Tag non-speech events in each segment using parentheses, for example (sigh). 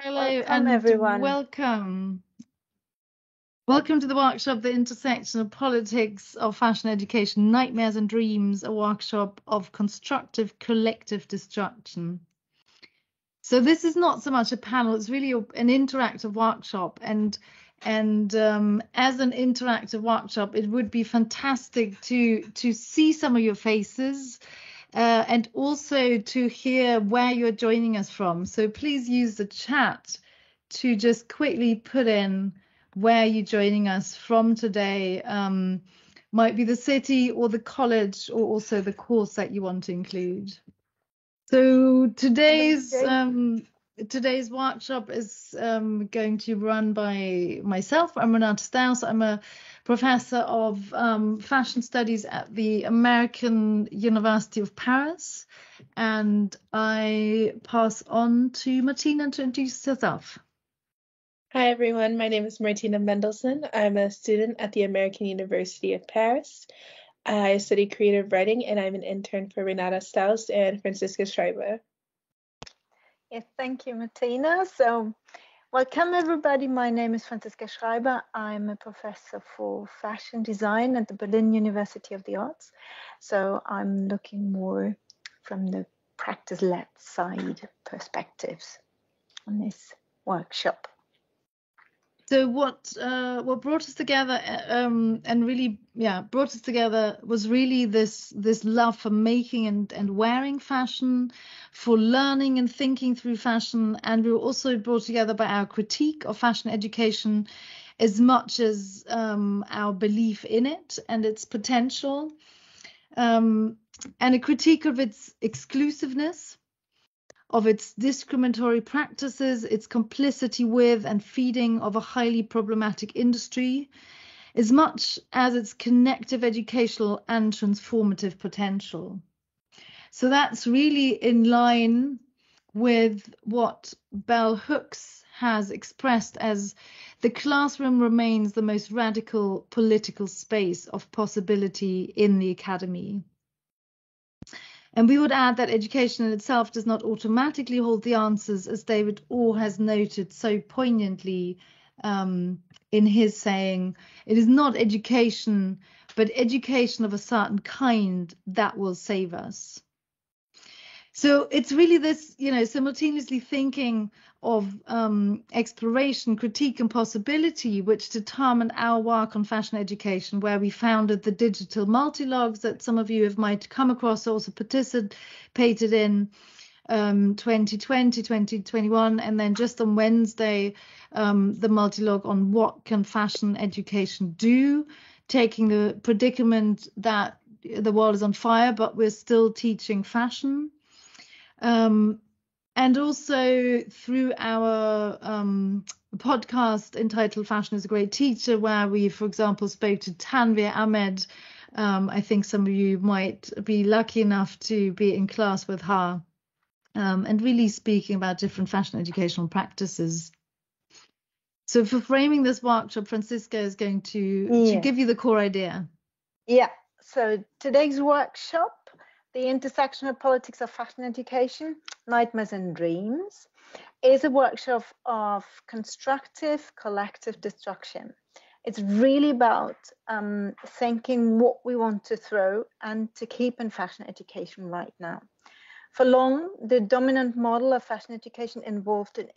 Hello welcome, and everyone. Welcome. Welcome to the workshop, The Intersection of Politics of Fashion Education, Nightmares and Dreams, a workshop of constructive collective destruction. So this is not so much a panel, it's really an interactive workshop. And and um, as an interactive workshop, it would be fantastic to to see some of your faces uh, and also to hear where you're joining us from. So please use the chat to just quickly put in where you're joining us from today. Um, might be the city or the college or also the course that you want to include. So today's um, today's workshop is um, going to run by myself. I'm Renate Stauss. I'm a professor of um, fashion studies at the American University of Paris. And I pass on to Marteena to introduce herself. Hi, everyone. My name is Marteena Mendelssohn. I'm a student at the American University of Paris. I study creative writing and I'm an intern for Renata Stauss and Franziska Schreiber. Yes, thank you, Marteena. So Welcome everybody. My name is Franziska Schreiber. I'm a professor for fashion design at the Berlin University of the Arts. So I'm looking more from the practice-led side perspectives on this workshop. So what uh, what brought us together um, and really yeah brought us together was really this this love for making and and wearing fashion, for learning and thinking through fashion, and we were also brought together by our critique of fashion education, as much as um, our belief in it and its potential, um, and a critique of its exclusiveness of its discriminatory practices, its complicity with and feeding of a highly problematic industry, as much as its connective educational and transformative potential. So that's really in line with what Bell Hooks has expressed as the classroom remains the most radical political space of possibility in the academy. And we would add that education in itself does not automatically hold the answers, as David Orr has noted so poignantly um, in his saying, it is not education, but education of a certain kind that will save us. So it's really this, you know, simultaneously thinking of um, exploration, critique, and possibility, which determined our work on fashion education, where we founded the digital multilogs that some of you have might come across, also participated in um, 2020, 2021, and then just on Wednesday, um, the multilog on what can fashion education do, taking the predicament that the world is on fire, but we're still teaching fashion. Um, and also through our um, podcast entitled Fashion is a Great Teacher, where we, for example, spoke to Tanveer Ahmed. Um, I think some of you might be lucky enough to be in class with her um, and really speaking about different fashion educational practices. So, for framing this workshop, Franziska is going to, yeah. to give you the core idea. Yeah. So, today's workshop the Intersection of Politics of Fashion Education, Nightmares and Dreams, is a workshop of constructive collective destruction. It's really about um, thinking what we want to throw and to keep in fashion education right now. For long, the dominant model of fashion education involved an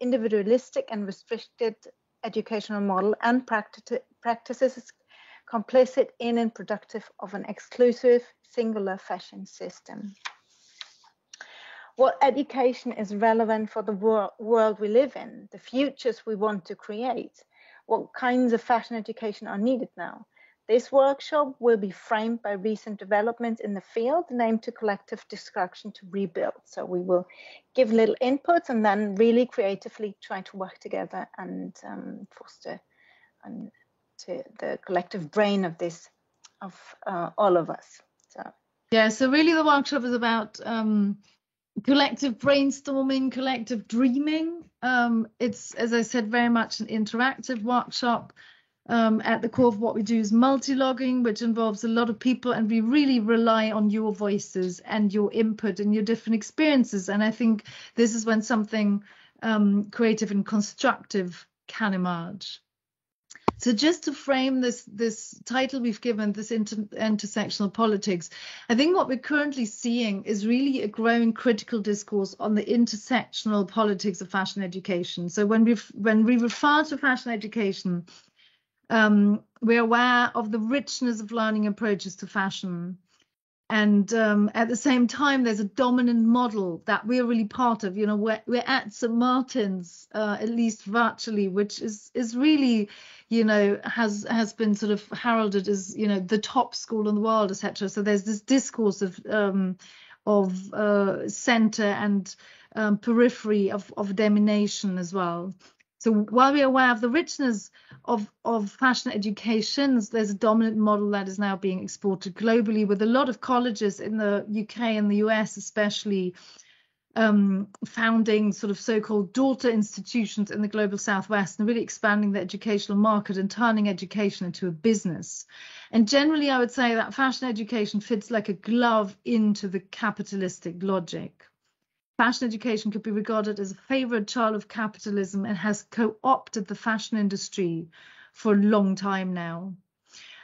individualistic and restricted educational model and practices complicit in and productive of an exclusive singular fashion system. What education is relevant for the wor world we live in, the futures we want to create, what kinds of fashion education are needed now. This workshop will be framed by recent developments in the field named to collective destruction to rebuild. So we will give little inputs and then really creatively try to work together and um, foster and to the collective brain of this of uh, all of us so yeah so really the workshop is about um, collective brainstorming collective dreaming um, it's as i said very much an interactive workshop um, at the core of what we do is multi-logging, which involves a lot of people, and we really rely on your voices and your input and your different experiences. And I think this is when something um, creative and constructive can emerge. So just to frame this this title we've given, this inter intersectional politics, I think what we're currently seeing is really a growing critical discourse on the intersectional politics of fashion education. So when we when we refer to fashion education, um, we're aware of the richness of learning approaches to fashion and um, at the same time there's a dominant model that we're really part of you know we're, we're at st martin's uh, at least virtually which is is really you know has has been sort of heralded as you know the top school in the world etc so there's this discourse of um, of uh, center and um, periphery of, of domination as well so while we're aware of the richness of, of fashion educations, there's a dominant model that is now being exported globally with a lot of colleges in the UK and the US especially um, founding sort of so-called daughter institutions in the global southwest and really expanding the educational market and turning education into a business. And generally, I would say that fashion education fits like a glove into the capitalistic logic fashion education could be regarded as a favorite child of capitalism and has co-opted the fashion industry for a long time now.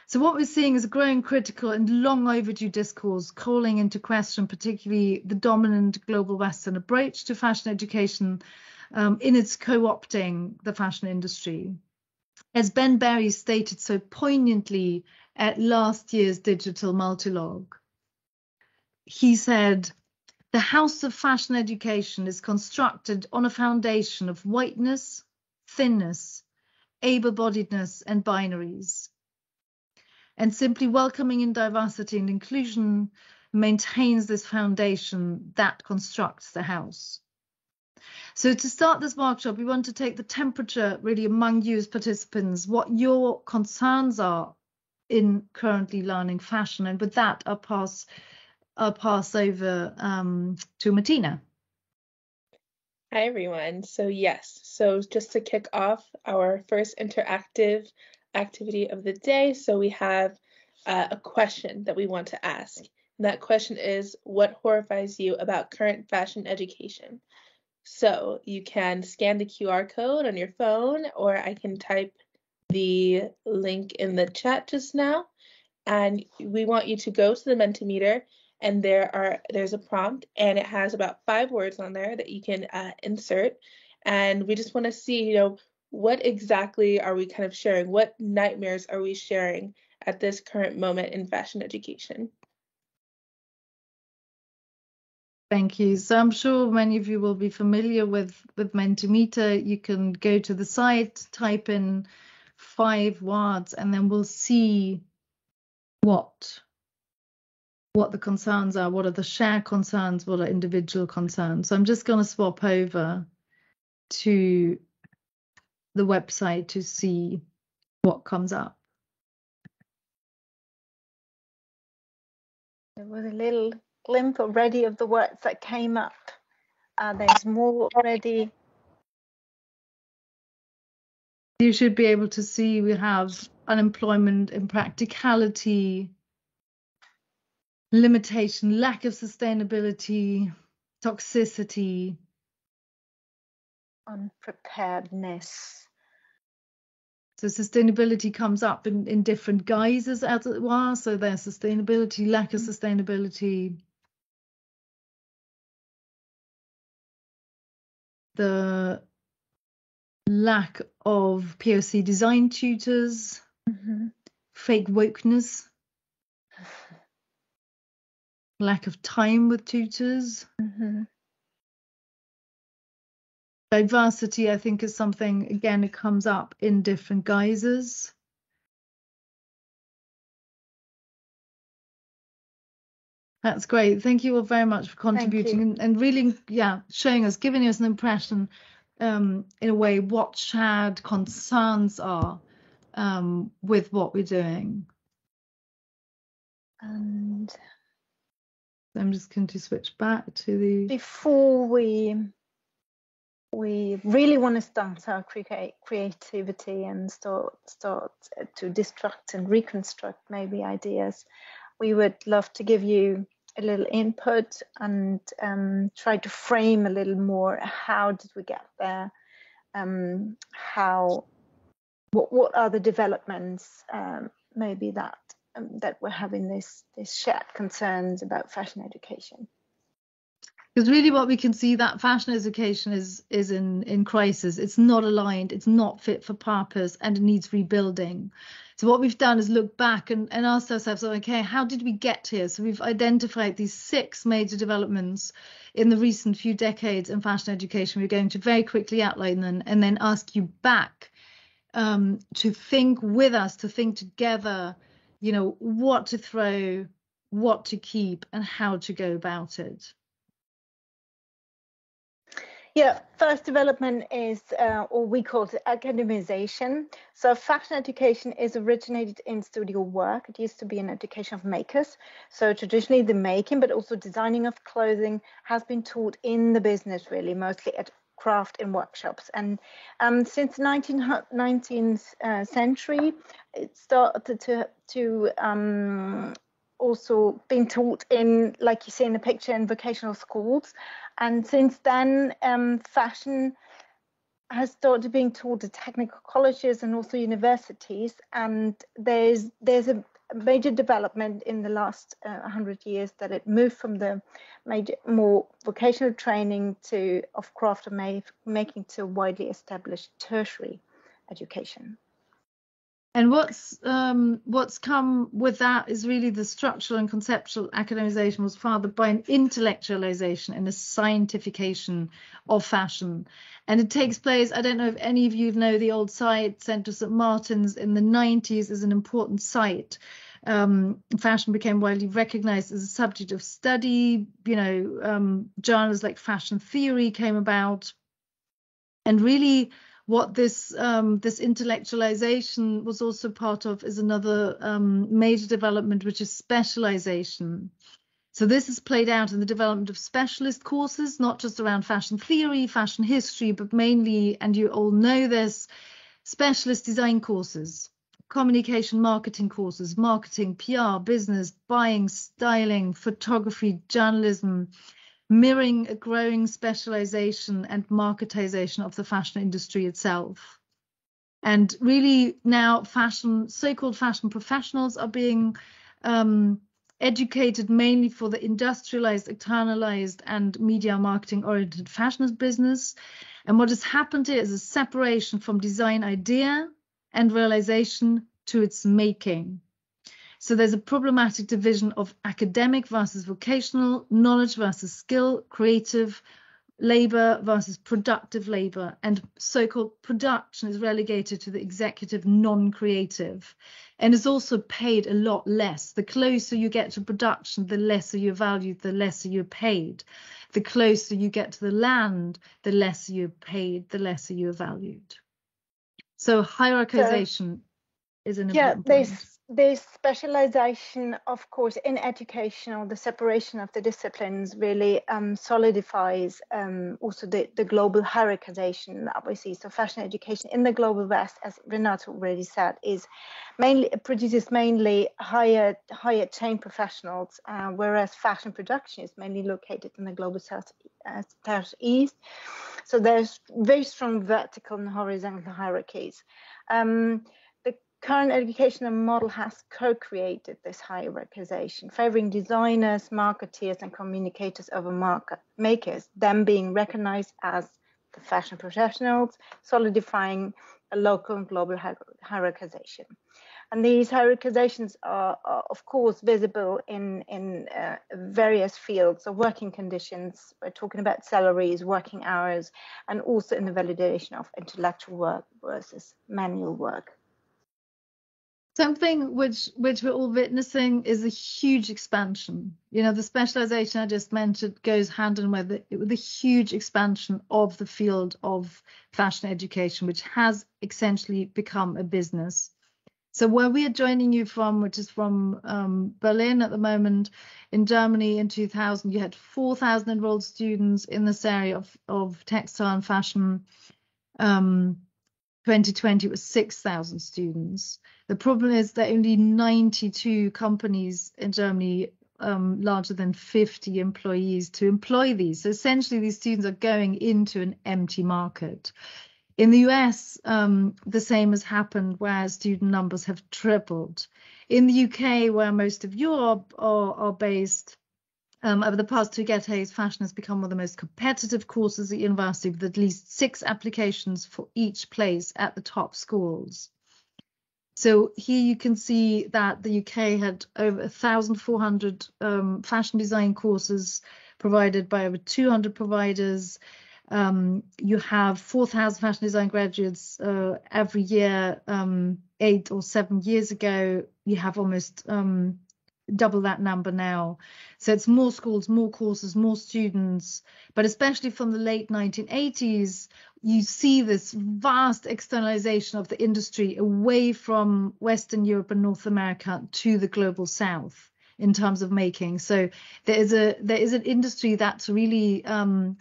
So what we're seeing is a growing critical and long overdue discourse calling into question particularly the dominant global Western approach to fashion education um, in its co-opting the fashion industry. As Ben Barry stated so poignantly at last year's digital multilogue, he said, the house of fashion education is constructed on a foundation of whiteness, thinness, able-bodiedness, and binaries. And simply welcoming in diversity and inclusion maintains this foundation that constructs the house. So to start this workshop, we want to take the temperature really among you as participants, what your concerns are in currently learning fashion. And with that, I'll pass I'll pass over um, to Marteena. Hi, everyone. So, yes, so just to kick off our first interactive activity of the day, so we have uh, a question that we want to ask. And that question is What horrifies you about current fashion education? So, you can scan the QR code on your phone, or I can type the link in the chat just now. And we want you to go to the Mentimeter and there are there's a prompt and it has about five words on there that you can uh, insert and we just want to see you know what exactly are we kind of sharing what nightmares are we sharing at this current moment in fashion education Thank you. So I'm sure many of you will be familiar with with Mentimeter. You can go to the site, type in five words, and then we'll see what what the concerns are, what are the shared concerns, what are individual concerns. So I'm just going to swap over to the website to see what comes up. There was a little glimpse already of the words that came up. Uh, there's more already. You should be able to see we have unemployment and practicality, limitation, lack of sustainability, toxicity, unpreparedness. So sustainability comes up in, in different guises as it were. So there's sustainability, lack of mm. sustainability. The lack of POC design tutors, mm-hmm. fake wokeness, lack of time with tutors. Mm-hmm. Diversity, I think, is something, again, it comes up in different guises. That's great. Thank you all very much for contributing and, and, really, yeah, showing us, giving us an impression um, in a way what shared concerns are um, with what we're doing. And I'm just going to switch back to the. Before we we really want to start our create creativity and start start to destruct and reconstruct maybe ideas, we would love to give you a little input and um, try to frame a little more how did we get there, um, how what what are the developments um, maybe that um, that we're having this this shared concerns about fashion education. Because really what we can see that fashion education is is in in crisis. It's not aligned. It's not fit for purpose and it needs rebuilding. So what we've done is look back and, and asked ourselves okay how did we get here? So we've identified these six major developments in the recent few decades in fashion education. We're going to very quickly outline them and then ask you back um, to think with us to think together you know what to throw what to keep and how to go about it yeah, first development is, uh, or we call it academization. So fashion education is originated in studio work. It used to be an education of makers. So traditionally the making, but also designing of clothing has been taught in the business really, mostly at craft in workshops. And um, since the 19, 19th uh, century, it started to, to um, also been taught in, like you see in the picture, in vocational schools. And since then, um, fashion has started being taught at technical colleges and also universities. And there's there's a major development in the last uh, 100 years that it moved from the major more vocational training to of craft and making to widely established tertiary education. And what's um, what's come with that is really the structural and conceptual academization was fathered by an intellectualization and a scientification of fashion. And it takes place, I don't know if any of you know the old site, Central St. Martin's in the 90s is an important site. Um, fashion became widely recognized as a subject of study. You know, um, journals like Fashion Theory came about. And really, what this um, this intellectualization was also part of is another um, major development, which is specialization. So this is played out in the development of specialist courses, not just around fashion theory, fashion history, but mainly, and you all know this, specialist design courses, communication marketing courses, marketing, PR, business, buying, styling, photography, journalism, mirroring a growing specialization and marketization of the fashion industry itself. And really now fashion, so-called fashion professionals are being um, educated mainly for the industrialized, externalized and media marketing oriented fashion business. And what has happened here is a separation from design idea and realization to its making. So there's a problematic division of academic versus vocational, knowledge versus skill, creative labor versus productive labor, and so-called production is relegated to the executive non-creative and is also paid a lot less. The closer you get to production, the lesser you're valued, the lesser you're paid. The closer you get to the land, the lesser you're paid, the lesser you're valued. So hierarchization so, is an yeah, there's this specialization, of course, in education or the separation of the disciplines really um, solidifies um, also the, the global hierarchization that we see. So fashion education in the global West, as Renata already said, is mainly produces mainly higher higher trained professionals, uh, whereas fashion production is mainly located in the global South uh. So there's very strong vertical and horizontal hierarchies. Um, current educational model has co-created this hierarchization, favoring designers, marketeers, and communicators over market makers, them being recognized as the fashion professionals, solidifying a local and global hierarchization. And these hierarchizations are, are of course, visible in, in uh, various fields of working conditions. We're talking about salaries, working hours, and also in the validation of intellectual work versus manual work something which which we're all witnessing is a huge expansion. You know the specialization i just mentioned goes hand in with the, with the huge expansion of the field of fashion education which has essentially become a business. So where we are joining you from which is from um, berlin at the moment in germany in 2000 you had 4000 enrolled students in this area of, of textile and fashion. Um, 2020 was 6,000 students. The problem is that only 92 companies in Germany um, larger than 50 employees to employ these. So essentially, these students are going into an empty market. In the US, um, the same has happened where student numbers have tripled. In the UK, where most of Europe are, are based, um, over the past two decades, fashion has become one of the most competitive courses at university with at least six applications for each place at the top schools. So here you can see that the UK had over 1,400 um, fashion design courses provided by over 200 providers. Um, you have 4,000 fashion design graduates uh, every year. Um, eight or seven years ago, you have almost um, double that number now. So it's more schools, more courses, more students, but especially from the late 1980s, you see this vast externalization of the industry away from Western Europe and North America to the global South in terms of making. So there is a there is an industry that's really um,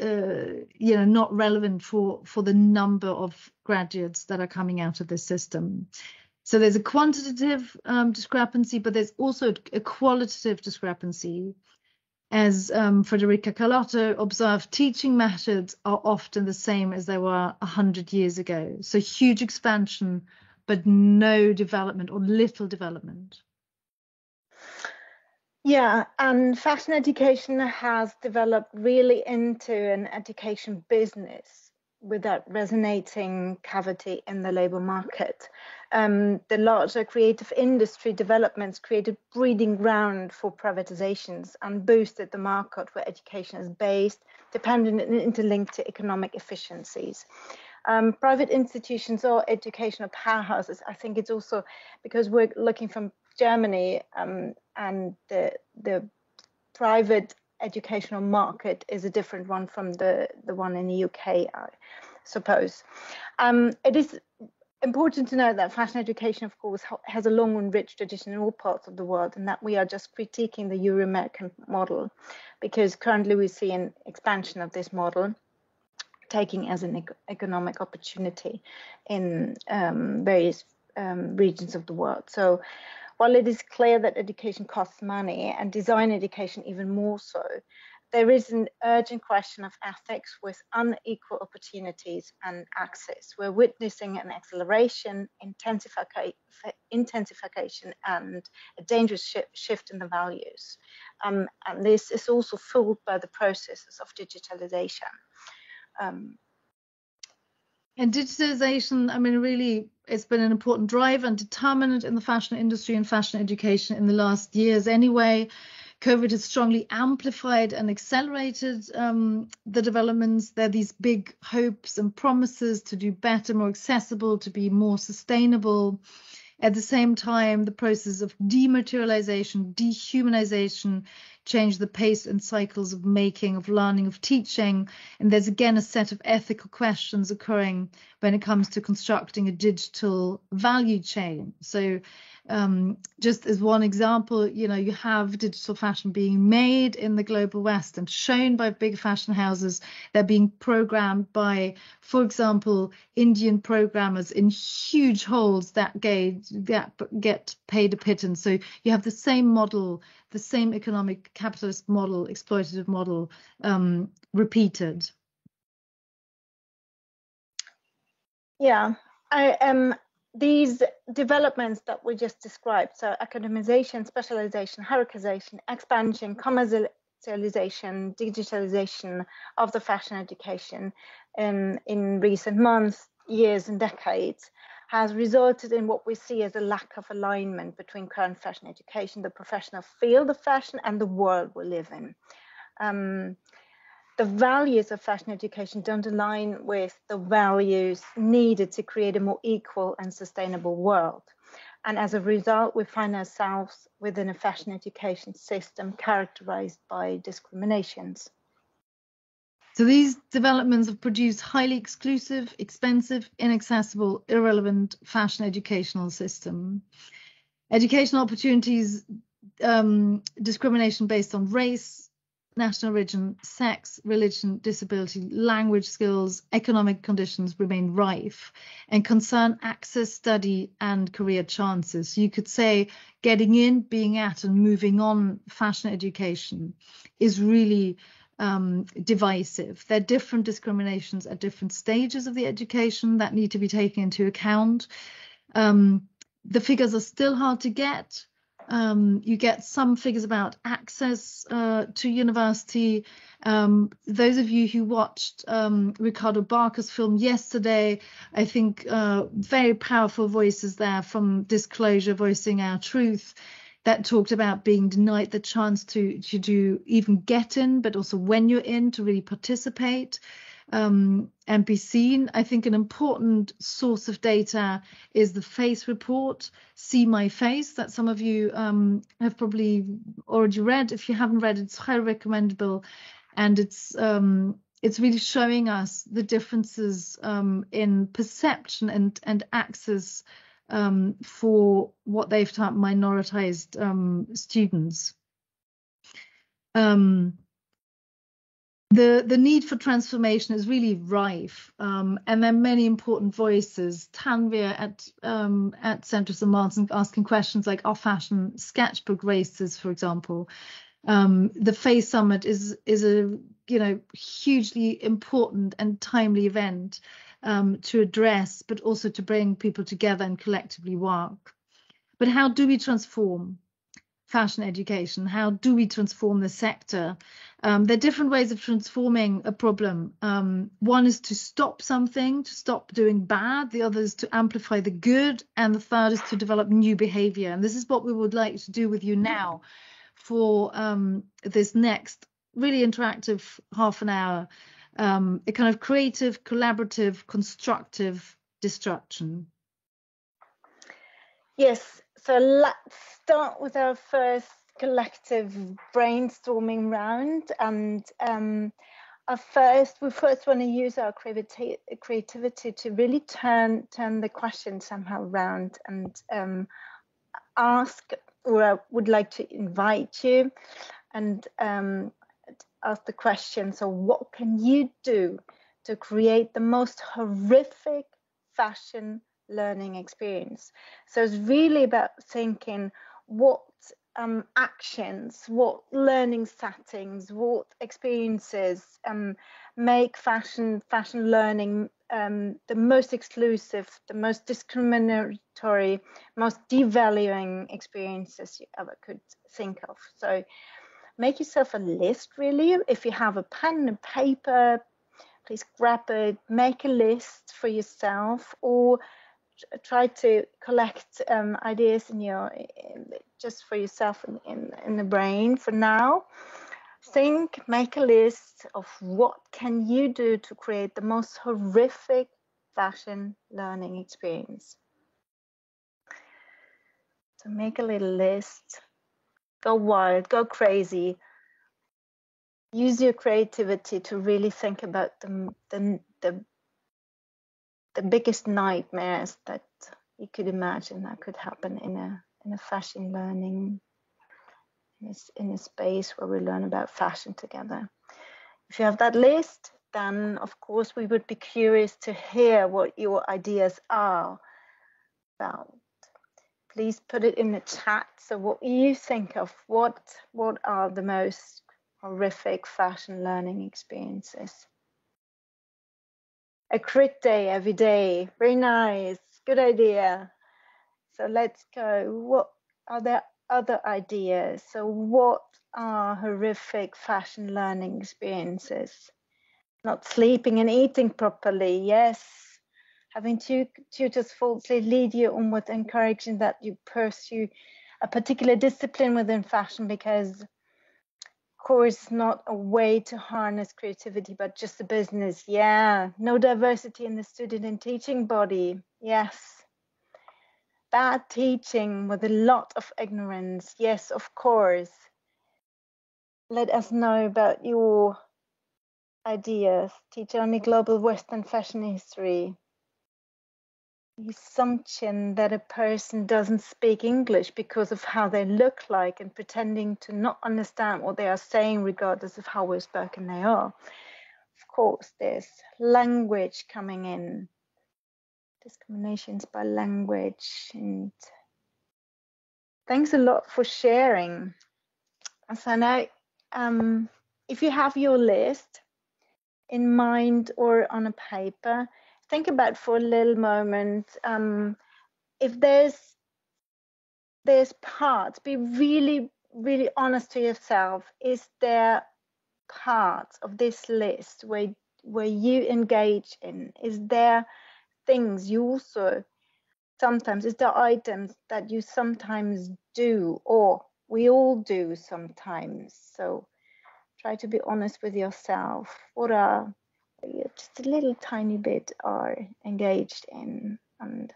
uh, you know not relevant for for the number of graduates that are coming out of this system. So there's a quantitative um, discrepancy, but there's also a qualitative discrepancy. As um, Frederica observed, teaching methods are often the same as they were 100 years ago. So huge expansion, but no development or little development. Yeah, and fashion education has developed really into an education business with that resonating cavity in the labour market. Um, the larger creative industry developments created breeding ground for privatizations and boosted the market where education is based, dependent and interlinked to economic efficiencies. Um, private institutions or educational powerhouses, I think it's also because we're looking from Germany um, and the, the private educational market is a different one from the, the one in the UK, I suppose. Um, it is important to note that fashion education, of course, has a long and rich tradition in all parts of the world, and that we are just critiquing the Euro American model because currently we see an expansion of this model taking as an economic opportunity in um, various um, regions of the world. So while it is clear that education costs money and design education even more so, there is an urgent question of ethics with unequal opportunities and access. We're witnessing an acceleration, intensification, and a dangerous sh shift in the values. Um, and this is also fueled by the processes of digitalization. Um, and digitalization, I mean, really, it's been an important drive and determinant in the fashion industry and fashion education in the last years anyway. COVID has strongly amplified and accelerated um, the developments. There are these big hopes and promises to do better, more accessible, to be more sustainable. At the same time, the process of dematerialization, dehumanization change the pace and cycles of making, of learning, of teaching. And there's again a set of ethical questions occurring when it comes to constructing a digital value chain. So um, just as one example, you know, you have digital fashion being made in the global West and shown by big fashion houses. They're being programmed by, for example, Indian programmers in huge halls that get, that get paid a pittance. So you have the same model, the same economic capitalist model, exploitative model um, repeated. Yeah, I. Um, these developments that we just described, so academization, specialization, hierarchization, expansion, commercialization, digitalization of the fashion education in, in recent months, years, and decades, has resulted in what we see as a lack of alignment between current fashion education, the professional field of fashion, and the world we live in. Um, the values of fashion education don't align with the values needed to create a more equal and sustainable world. And as a result, we find ourselves within a fashion education system characterized by discriminations. So these developments have produced highly exclusive, expensive, inaccessible, irrelevant fashion educational system. Educational opportunities, um, discrimination based on race, national origin, sex, religion, disability, language skills, economic conditions remain rife and concern access, study, and career chances. You could say getting in, being at, and moving on fashion education is really um, divisive. There are different discriminations at different stages of the education that need to be taken into account. Um, the figures are still hard to get. Um, you get some figures about access uh, to university. Um, those of you who watched um, Ricardo Barca's film yesterday, I think uh, very powerful voices there from Disclosure voicing our truth that talked about being denied the chance to to do even get in, but also when you're in to really participate um, and be seen. I think an important source of data is the face report, See My Face, that some of you um, have probably already read. If you haven't read it, it's highly recommendable. And it's um, it's really showing us the differences um, in perception and, and access um, for what they've taught minoritized um, students. Um, the the need for transformation is really rife, um, and there are many important voices. Tanveer at um, at Central St Martin asking questions like, "Are fashion sketchbook races, for example?" Um, the Face Summit is is a you know hugely important and timely event um, to address, but also to bring people together and collectively work. But how do we transform? fashion education? How do we transform the sector? Um, there are different ways of transforming a problem. Um, one is to stop something, to stop doing bad. The other is to amplify the good. And the third is to develop new behavior. And this is what we would like to do with you now for um, this next really interactive half an hour, um, a kind of creative, collaborative, constructive destruction. Yes, so let's start with our first collective brainstorming round. And um, first, we first want to use our creativity to really turn turn the question somehow around and um, ask, or I would like to invite you and um, ask the question. So, what can you do to create the most horrific fashion learning experience. So it's really about thinking what um, actions, what learning settings, what experiences um, make fashion fashion learning um, the most exclusive, the most discriminatory, most devaluing experiences you ever could think of. So make yourself a list really. If you have a pen and paper, please grab it, make a list for yourself or try to collect um, ideas in your just for yourself in, in, in the brain for now. Think make a list of what can you do to create the most horrific fashion learning experience. So make a little list go wild go crazy use your creativity to really think about the, the, the the biggest nightmares that you could imagine that could happen in a in a fashion learning in a, in a space where we learn about fashion together. If you have that list, then of course we would be curious to hear what your ideas are about. Please put it in the chat. So what do you think of what what are the most horrific fashion learning experiences? a crit day every day. Very nice. Good idea. So let's go. What are there other ideas? So what are horrific fashion learning experiences? Not sleeping and eating properly. Yes. Having tutors falsely lead you on with encouraging that you pursue a particular discipline within fashion because of course not a way to harness creativity but just a business. Yeah no diversity in the student and teaching body. Yes. Bad teaching with a lot of ignorance. Yes of course. Let us know about your ideas. Teach only global western fashion history the assumption that a person doesn't speak English because of how they look like and pretending to not understand what they are saying, regardless of how well spoken they are. Of course, there's language coming in, discriminations by language, and thanks a lot for sharing. So now, um, if you have your list in mind or on a paper, think about for a little moment um, if there's there's parts be really really honest to yourself. Is there parts of this list where where you engage in? Is there things you also sometimes is there items that you sometimes do or we all do sometimes? So try to be honest with yourself. What are just a little tiny bit are engaged in and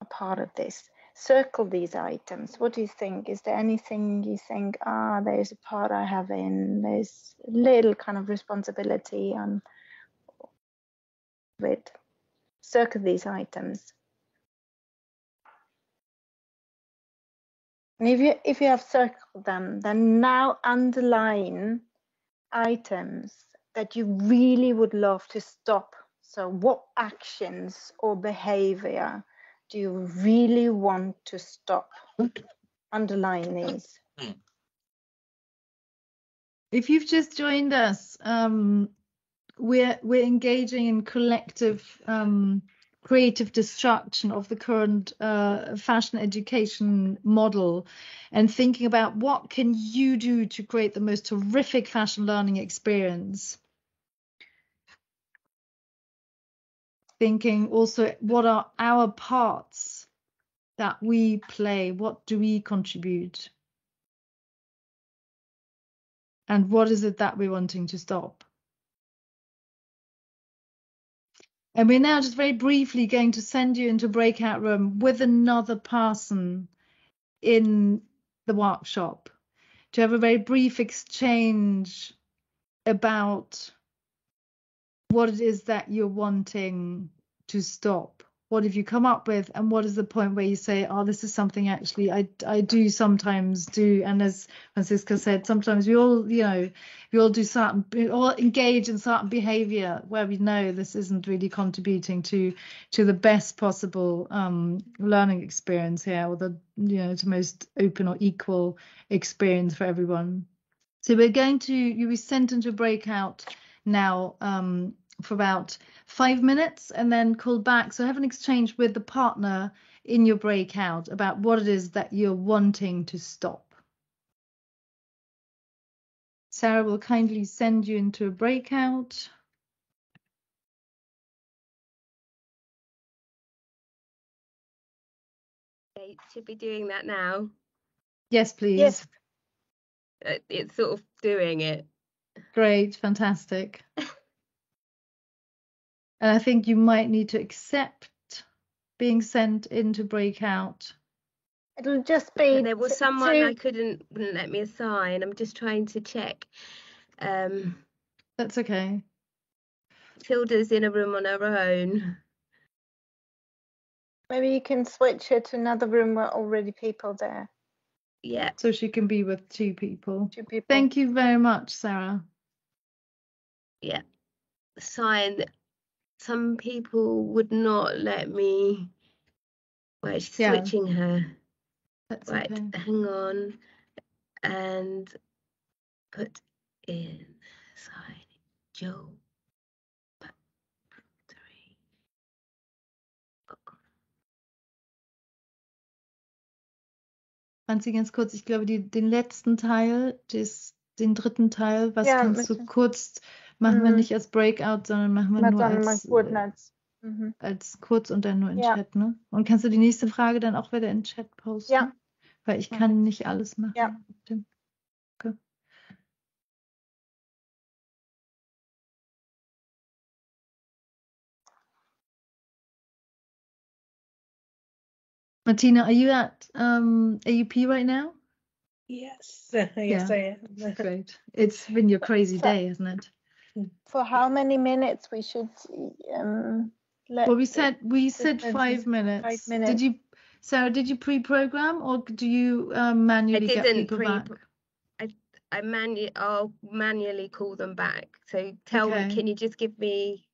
a part of this. Circle these items. What do you think? Is there anything you think, ah, there's a part I have in, there's a little kind of responsibility on with circle these items. And if you if you have circled them, then now underline items that you really would love to stop. So, what actions or behavior do you really want to stop? Underline these. If you've just joined us, um, we're we're engaging in collective um, creative destruction of the current uh, fashion education model and thinking about what can you do to create the most terrific fashion learning experience thinking also what are our parts that we play? What do we contribute? And what is it that we're wanting to stop? And we're now just very briefly going to send you into breakout room with another person in the workshop to have a very brief exchange about what it is that you're wanting to stop? What have you come up with? And what is the point where you say oh this is something actually i i do sometimes do and as Franziska said sometimes we all you know we all do certain we all engage in certain behavior where we know this isn't really contributing to to the best possible um, learning experience here or the you know to most open or equal experience for everyone. So we're going to you be sent into a breakout now um, for about five minutes and then call back. So have an exchange with the partner in your breakout about what it is that you're wanting to stop. Sarah will kindly send you into a breakout. Should be doing that now. Yes, please. Yes. Uh, It's sort of doing it. Great, fantastic. and I think you might need to accept being sent into breakout. It'll just be. There was t- someone two- I couldn't wouldn't let me assign. I'm just trying to check. Um, That's okay. Tilda's in a room on her own. Maybe you can switch her to another room where already people there. Yeah. So she can be with two people. Two people. Thank you very much, Sarah. yeah sign some people would not let me right she's Yeah. switching her That's right okay. hang on and put in sign joe Franzi, ganz kurz, ich glaube, die, den letzten Teil, des, den dritten Teil, was Ja, kannst du kurz, machen wir Mhm. nicht als Breakout, sondern machen wir Mal nur als, äh, Netz. Mhm. als kurz und dann nur in Ja. Chat, ne? Und kannst du die nächste Frage dann auch wieder in Chat posten? Ja. Weil ich kann nicht alles machen. Ja. Marteena, are you at um, AUP right now? Yes, (laughs) yes, I am. (laughs) Great. It's been your crazy So- day, hasn't it? For how many minutes we should um, let Well, we said we said five minutes. five minutes. Did you, Sarah? Did you pre-program or do you um, manually get it? I didn't people pre- back? I manu- I'll manually call them back. So tell Okay. me, can you just give me?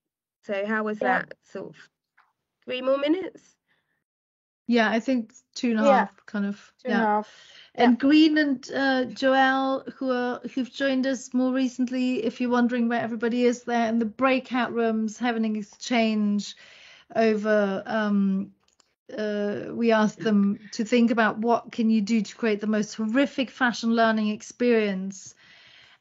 So how was Yeah. that? Sort of three more minutes. Yeah, I think two and a half, Yeah. kind of. two and a yeah. half. And Green and uh, Joelle, who are who've joined us more recently, if you're wondering where everybody is, there in the breakout rooms having an exchange over. Um, uh, we asked them to think about what can you do to create the most horrific fashion learning experience,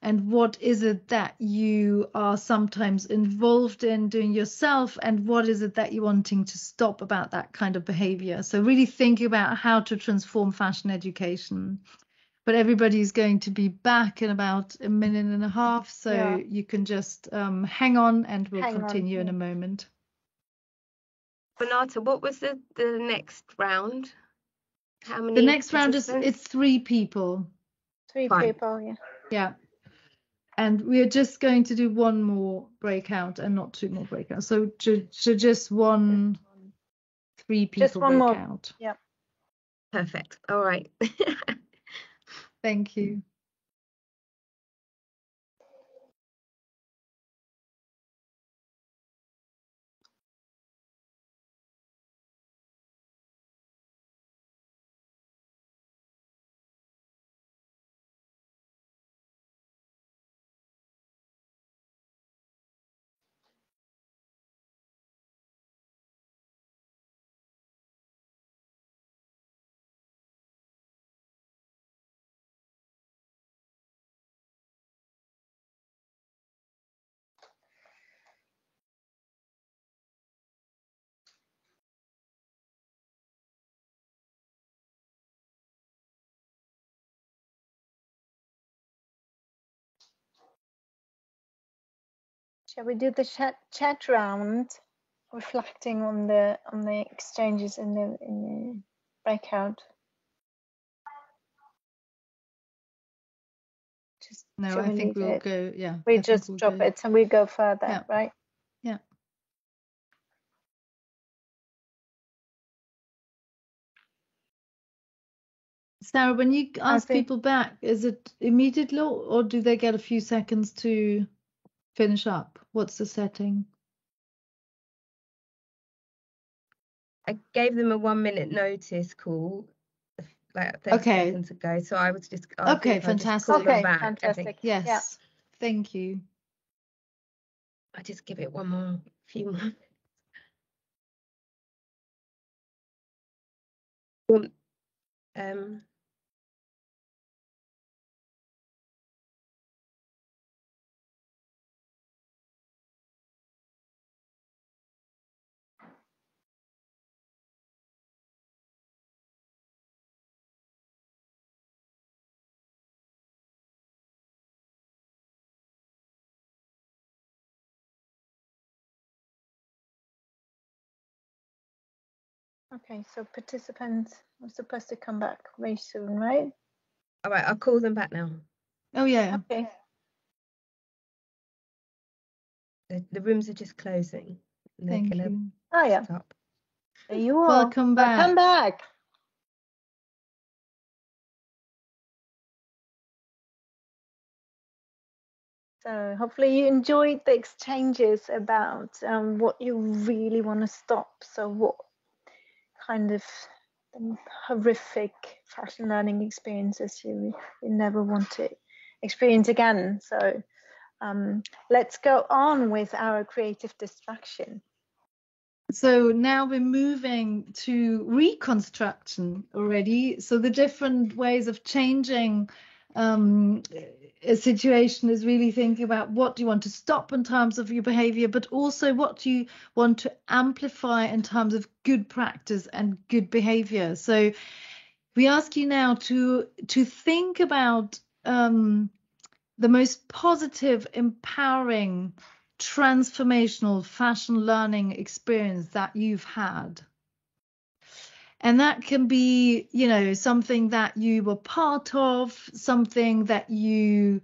and what is it that you are sometimes involved in doing yourself, and what is it that you're wanting to stop about that kind of behavior. So really thinking about how to transform fashion education. But everybody's going to be back in about a minute and a half, so Yeah. you can just um, hang on, and we'll Hang on, continue in a moment. Renate, what was the the next round? How many? The next round is it's three people. Three Fine. people, yeah. Yeah. And we are just going to do one more breakout and not two more breakouts. So, ju- so just one three people Just one more. breakout. Perfect. All right. (laughs) Thank you. Shall we do the chat chat round, reflecting on the on the exchanges in the in the breakout? Just No, I we think we'll it? go. Yeah. We think just we'll drop go. it and we go further, Yeah. right? Yeah. Sarah, when you ask think- people back, is it immediately or do they get a few seconds to finish up? What's the setting? I gave them a one minute notice call like 30 Okay. seconds ago. So I was just I Okay, think I'll just fantastic. Okay, back, fantastic. Yes. Thank you. I just give it one more few more. Um Okay, so participants are supposed to come back very soon, right? all right, I'll call them back now. Oh yeah. Okay. The, the rooms are just closing. They're Thank gonna you. Oh yeah, stop. there you are. Welcome back. Welcome back. So hopefully you enjoyed the exchanges about um, what you really want to stop. So what kind of horrific fashion learning experiences you, you never want to experience again. So um, let's go on with our creative distraction. So now we're moving to reconstruction already. So the different ways of changing um, a situation is really thinking about what do you want to stop in terms of your behavior, but also what do you want to amplify in terms of good practice and good behavior. So we ask you now to to think about um, the most positive, empowering transformational fashion learning experience that you've had. And that can be, you know, something that you were part of, something that you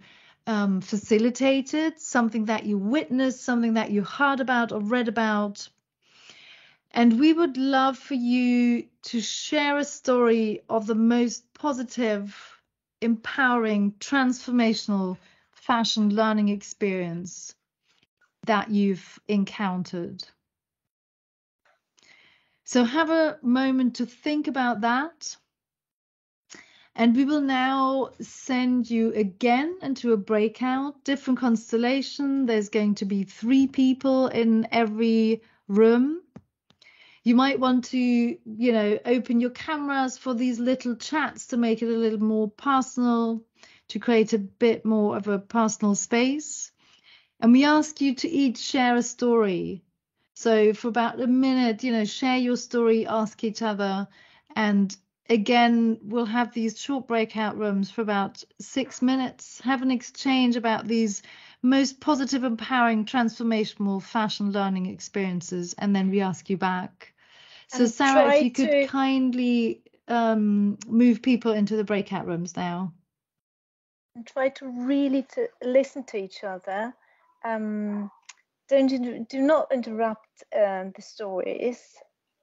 um, facilitated, something that you witnessed, something that you heard about or read about. And we would love for you to share a story of the most positive, empowering, transformational fashion learning experience that you've encountered. So have a moment to think about that. And we will now send you again into a breakout, different constellation. There's going to be three people in every room. You might want to, you know, open your cameras for these little chats to make it a little more personal, to create a bit more of a personal space. And we ask you to each share a story. So for about a minute, you know, share your story, ask each other, and again, we'll have these short breakout rooms for about six minutes, have an exchange about these most positive, empowering, transformational fashion learning experiences, and then we ask you back. So, And Sarah, if you could to- kindly um, move people into the breakout rooms now. and try to really to listen to each other. Um, don't do not interrupt um, the stories.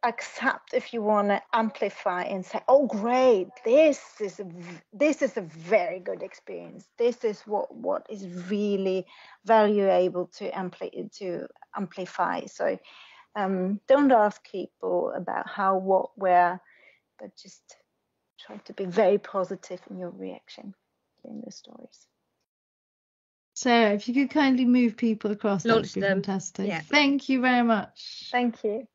Accept if you want to amplify and say, "Oh, great! This is a this is a very good experience. This is what what is really valuable to ampli- to amplify." So um, don't ask people about how, what, where, but just try to be very positive in your reaction in the stories. Sarah, if you could kindly move people across, that would be them. fantastic. Yeah. Thank you very much. Thank you.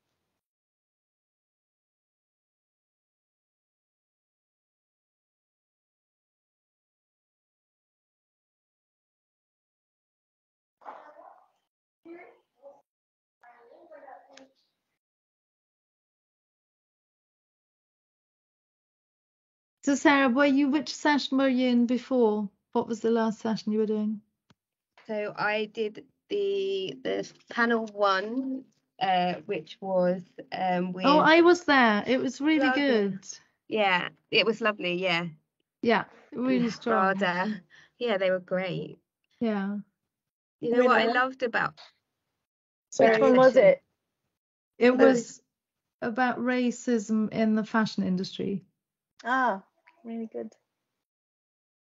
So, Sarah, were you which session were you in before? What was the last session you were doing? So I did the the panel one, uh, which was um with Oh, I was there. It was really Lovely. good. yeah, it was lovely. Yeah, Yeah, really strong. Rada. Yeah, they were great. Yeah. You know what I loved about Sorry. Which one was it? It was about racism in the fashion industry. Ah, really good.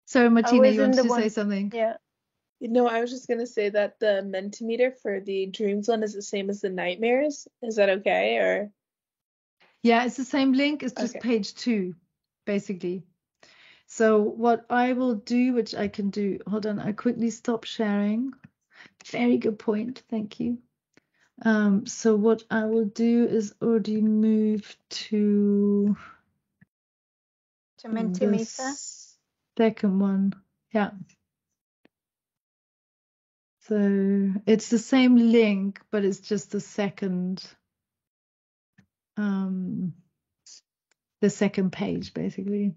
So, Marteena, was you wanted the to say something? Yeah. You know, I was just gonna say that the Mentimeter for the dreams one is the same as the nightmares. Is that okay? Or Yeah, it's the same link. It's just Okay. page two, basically. So what I will do, which I can do, hold on, I quickly stop sharing. Very good point. Thank you. Um, so what I will do is already move to To the Mentimeter. second one. Yeah. So it's the same link, but it's just the second um the second page basically.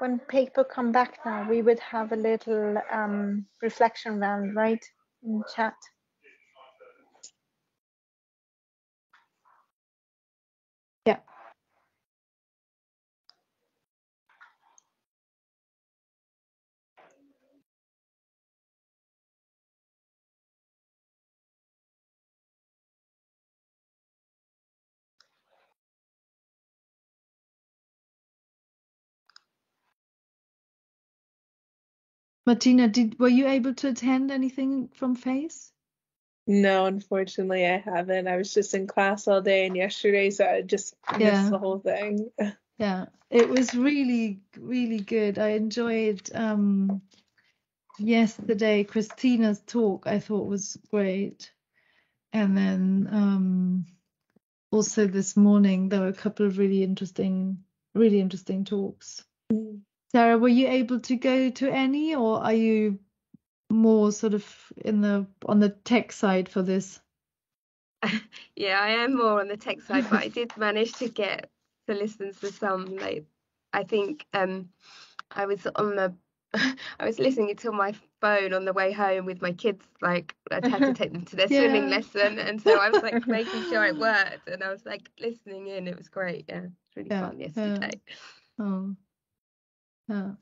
When people come back now, we would have a little um, reflection round, right? In chat. Marteena, did were you able to attend anything from Face? no, unfortunately, I haven't. I was just in class all day and yesterday, so I just Yeah. missed the whole thing. (laughs) Yeah, it was really, really good. I enjoyed um yesterday Christina's talk, I thought was great. And then um also this morning there were a couple of really interesting, really interesting talks. Sarah, were you able to go to any or are you more sort of in the on the tech side for this? (laughs) Yeah, I am more on the tech side, but I did (laughs) manage to get to listen to some. Like, I think um, I was on the, (laughs) I was listening to my phone on the way home with my kids. Like, I'd had to take them to their swimming lesson, and so I was like making sure it worked, and I was like listening in. It was great. Yeah, it's really Yeah, fun yeah. yesterday. Oh, yeah.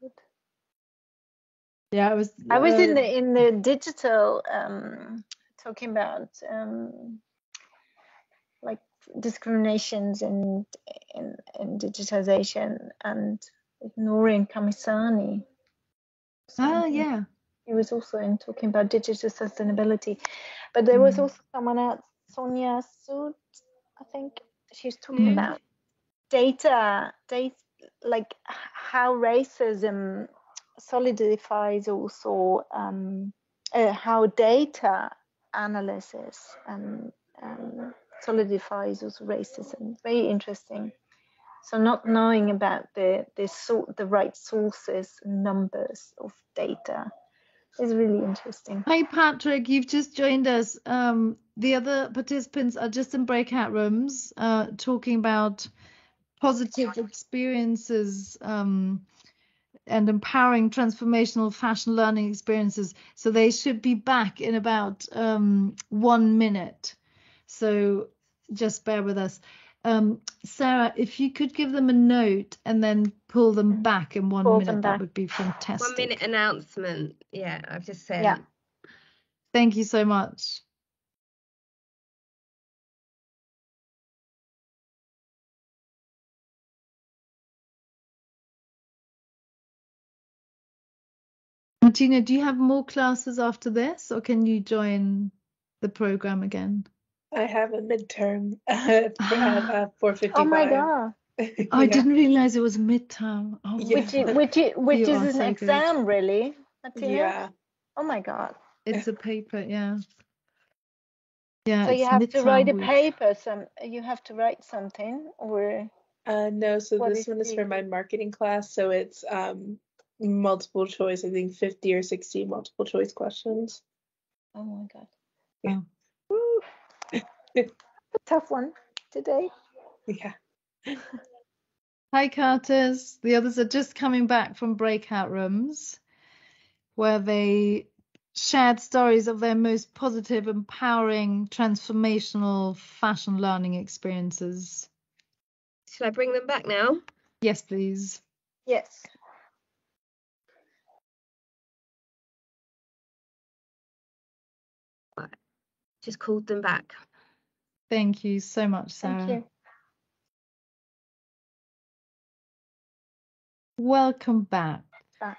Good. Yeah, I was. I was in uh, the in the digital um, talking about um, like discriminations and in, in digitization and ignoring Kamisani. Ah, Something. yeah. He was also in talking about digital sustainability, but there was Mm. also someone else, Sonia Sood, I think. She was talking Mm. about data, data, like how racism solidifies also um, uh, how data analysis um, solidifies also racism. Very interesting. So not knowing about the the sort the right sources numbers of data is really interesting. Hi, Patrick. You've just joined us. Um, the other participants are just in breakout rooms, uh, talking about positive experiences um, and empowering transformational fashion learning experiences. So they should be back in about um, one minute. So just bear with us. Um, Sarah, if you could give them a note and then pull them back in one Pull minute, that would be fantastic. One minute announcement. Yeah, I've just said. Yeah. Thank you so much. Marteena, do you have more classes after this, or can you join the program again? I have a midterm at (gasps) uh, 4:55. Oh my god! (laughs) I didn't realize it was midterm. Oh, Yeah. Which is, which is, which You is an so good. exam, really, Marteena? Yeah. Oh my god! it's a paper, yeah. (laughs) Yeah, so you have to write a paper. Some you have to write something, or Uh, no, so What this one is for my marketing class, so it's um multiple choice. I think 50 or 60 multiple choice questions. oh my god! Yeah. Woo. (laughs) a tough one today. Yeah. (laughs) Hi, Carters. The others are just coming back from breakout rooms where they shared stories of their most positive, empowering, transformational fashion learning experiences. Should I bring them back now? Yes, please. Yes. Just called them back. Thank you so much, Thank Sarah. you. Welcome back. Back.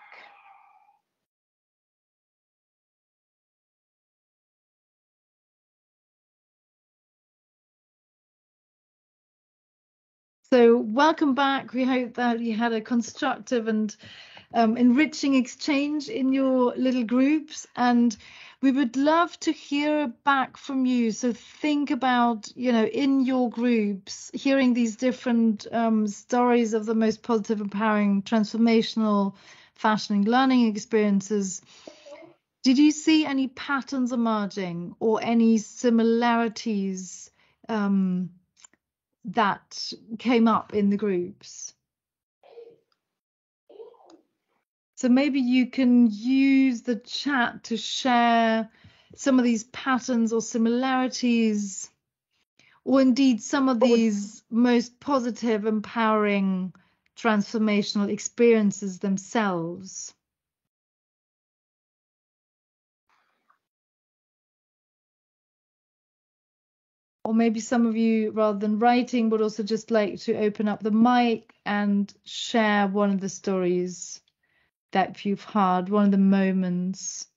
So, welcome back. We hope that you had a constructive and um, enriching exchange in your little groups. And we would love to hear back from you. So, think about, you know, in your groups, hearing these different um, stories of the most positive, empowering, transformational fashioning learning experiences. Did you see any patterns emerging or any similarities? Um, that came up in the groups. So maybe you can use the chat to share some of these patterns or similarities, or indeed some of these most positive, empowering, transformational experiences themselves. Or maybe some of you, rather than writing, would also just like to open up the mic and share one of the stories that you've had, one of the moments.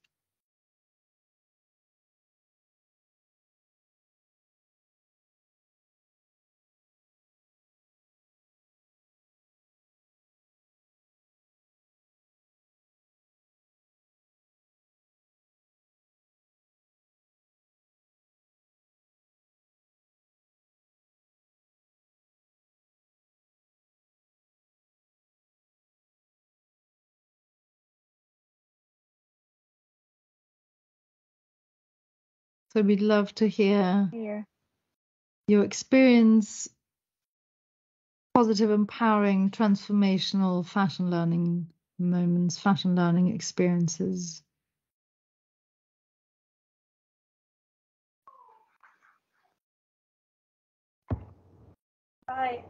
So we'd love to hear Here. your experience, positive, empowering, transformational fashion learning moments, fashion learning experiences. Hi.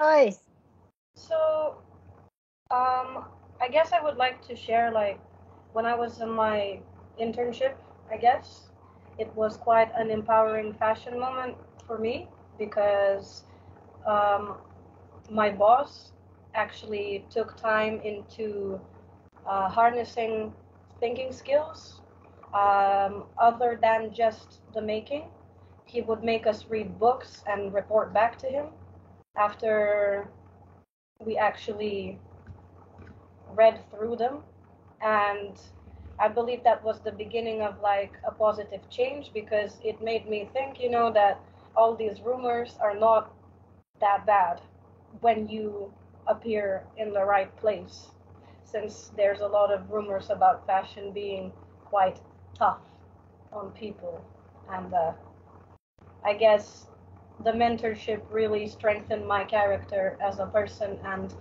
Hi. So Um, I guess I would like to share like when I was in my internship, I guess it was quite an empowering fashion moment for me because um, my boss actually took time into uh, harnessing thinking skills um, other than just the making. He would make us read books and report back to him after we actually read through them. And I believe that was the beginning of like a positive change because it made me think, you know, that all these rumors are not that bad when you appear in the right place since there's a lot of rumors about fashion being quite tough on people. And uh, i guess the mentorship really strengthened my character as a person and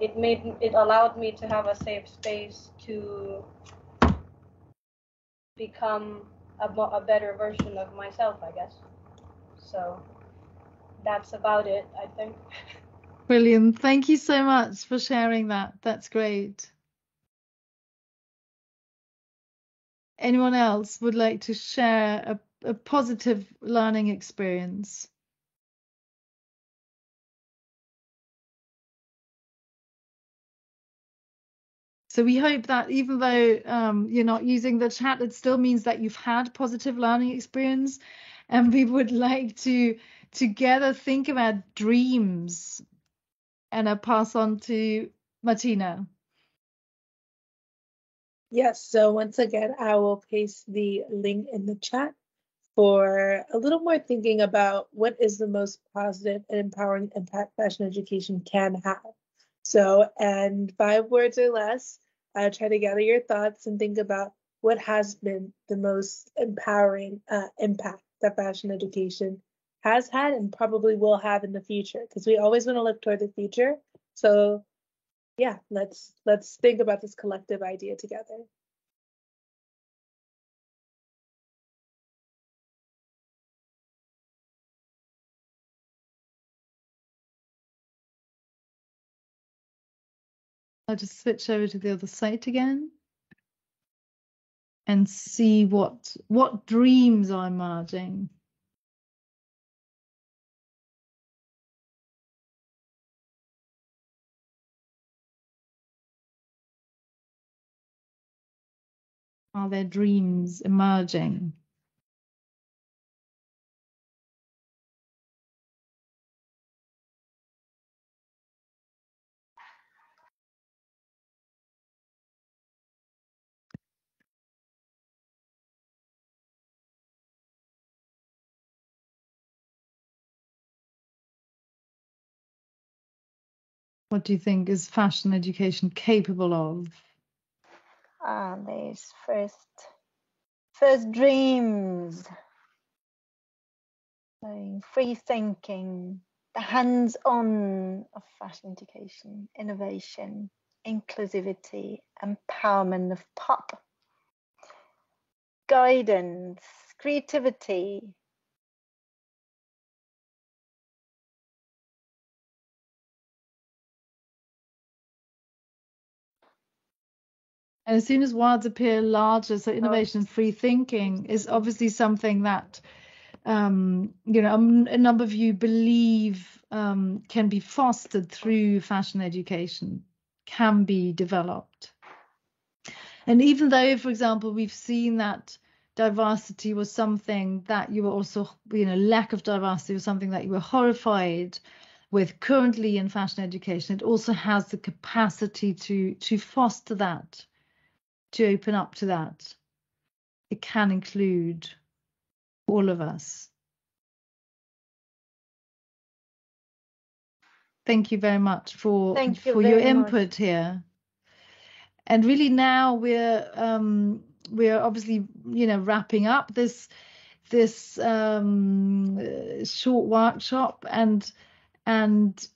it made it allowed me to have a safe space to become a, a better version of myself i guess so that's about it i think (laughs) Brilliant. Thank you so much for sharing that. That's great. Anyone else would like to share a, a positive learning experience? So we hope that even though um, you're not using the chat, it still means that you've had positive learning experience. And we would like to together think about dreams and I pass on to Marteena. Yes, so once again, I will paste the link in the chat for a little more thinking about what is the most positive and empowering impact fashion education can have. So, and five words or less, uh, try to gather your thoughts and think about what has been the most empowering uh, impact that fashion education has had and probably will have in the future because we always want to look toward the future. So yeah, let's let's think about this collective idea together. I'll just switch over to the other site again and see what what dreams are emerging. Are there dreams emerging? What do you think is fashion education capable of? Ah, there's first, first dreams, free thinking, the hands-on of fashion education, innovation, inclusivity, empowerment of pop, guidance, creativity, And as soon as words appear larger, so innovation, and free thinking is obviously something that um, you know a, a, number of you believe um, can be fostered through fashion education, can be developed. And even though, for example, we've seen that diversity was something that you were also, you know, lack of diversity was something that you were horrified with currently in fashion education, it also has the capacity to to foster that to open up to that. It can include all of us. Thank you very much for you for your input much. here. And really now we're um, we're obviously you know wrapping up this this um, short workshop and and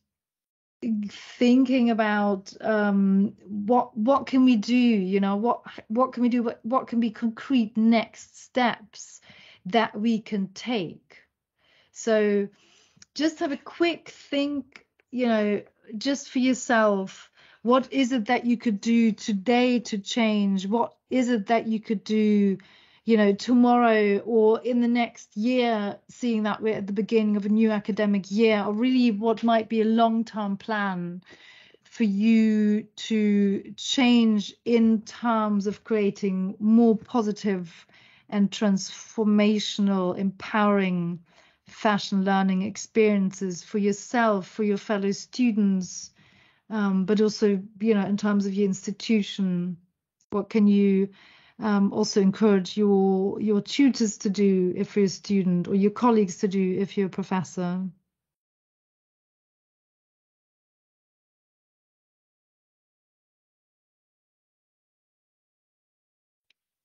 thinking about um, what what can we do you know what what can we do what, what can be concrete next steps that we can take so just have a quick think you know just for yourself what is it that you could do today to change? What is it that you could do, you know, tomorrow or in the next year, seeing that we're at the beginning of a new academic year, or really what might be a long term plan for you to change in terms of creating more positive and transformational, empowering fashion learning experiences for yourself, for your fellow students, um, but also, you know, in terms of your institution, what can you um, also encourage your your tutors to do if you're a student, or your colleagues to do if you're a professor?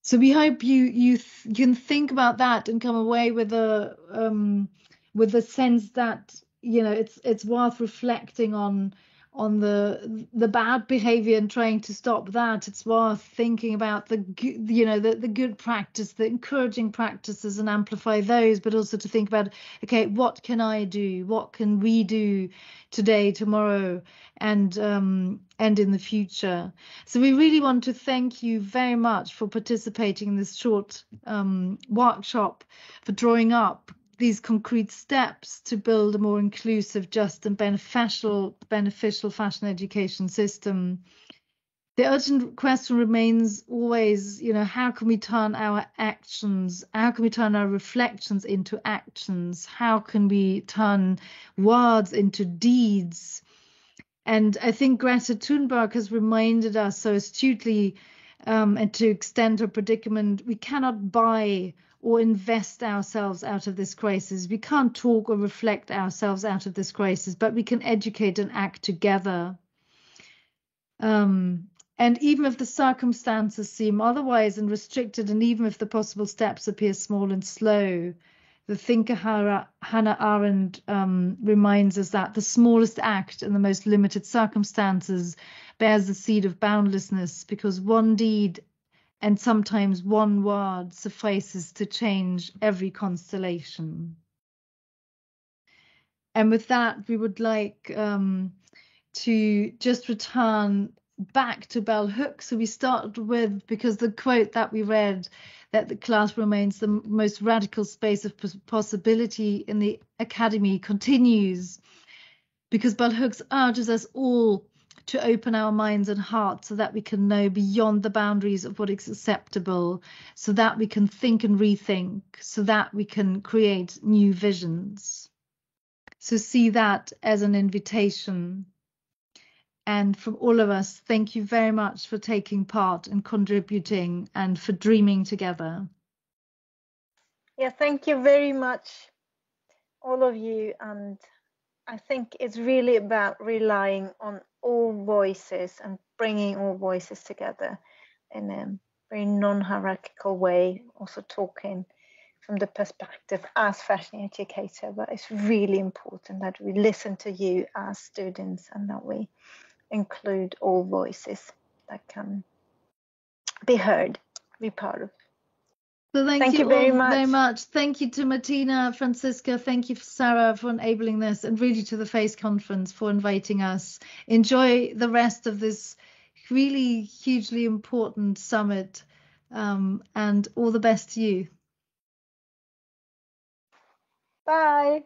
So we hope you you, you can think about that and come away with a um, with a sense that you know it's it's worth reflecting on on the the bad behavior and trying to stop that it's worth thinking about the you know the, the good practice the encouraging practices and amplify those but also to think about okay what can i do? What can we do today tomorrow and um, and in the future? So we really want to thank you very much for participating in this short um, workshop for drawing up these concrete steps to build a more inclusive, just and beneficial beneficial fashion education system. The urgent question remains always, you know, how can we turn our actions, how can we turn our reflections into actions? How can we turn words into deeds? And I think Greta Thunberg has reminded us so astutely, um, and to extend her predicament, we cannot buy or invest ourselves out of this crisis. We can't talk or reflect ourselves out of this crisis, but we can educate and act together. Um, and even if the circumstances seem otherwise and restricted, and even if the possible steps appear small and slow, the thinker Hannah Arendt um, reminds us that the smallest act in the most limited circumstances bears the seed of boundlessness because one deed and sometimes one word suffices to change every constellation. And with that, we would like um, to just return back to Bell Hooks. So we started with, because the quote that we read, that the class remains the most radical space of possibility in the academy continues, because Bell Hooks urges us all to open our minds and hearts so that we can know beyond the boundaries of what is acceptable, so that we can think and rethink, so that we can create new visions. So see that as an invitation. And from all of us, thank you very much for taking part and contributing and for dreaming together. Yeah, thank you very much, all of you. And I think it's really about relying on all voices and bringing all voices together in a very non-hierarchical way, also talking from the perspective as fashion educator, but it's really important that we listen to you as students and that we include all voices that can be heard, be part of. So thank, thank you, you very much. very much. Thank you to Marteena, Franziska. Thank you, Sarah, for enabling this, and really to the FACE conference for inviting us. Enjoy the rest of this really hugely important summit, um, and all the best to you. Bye.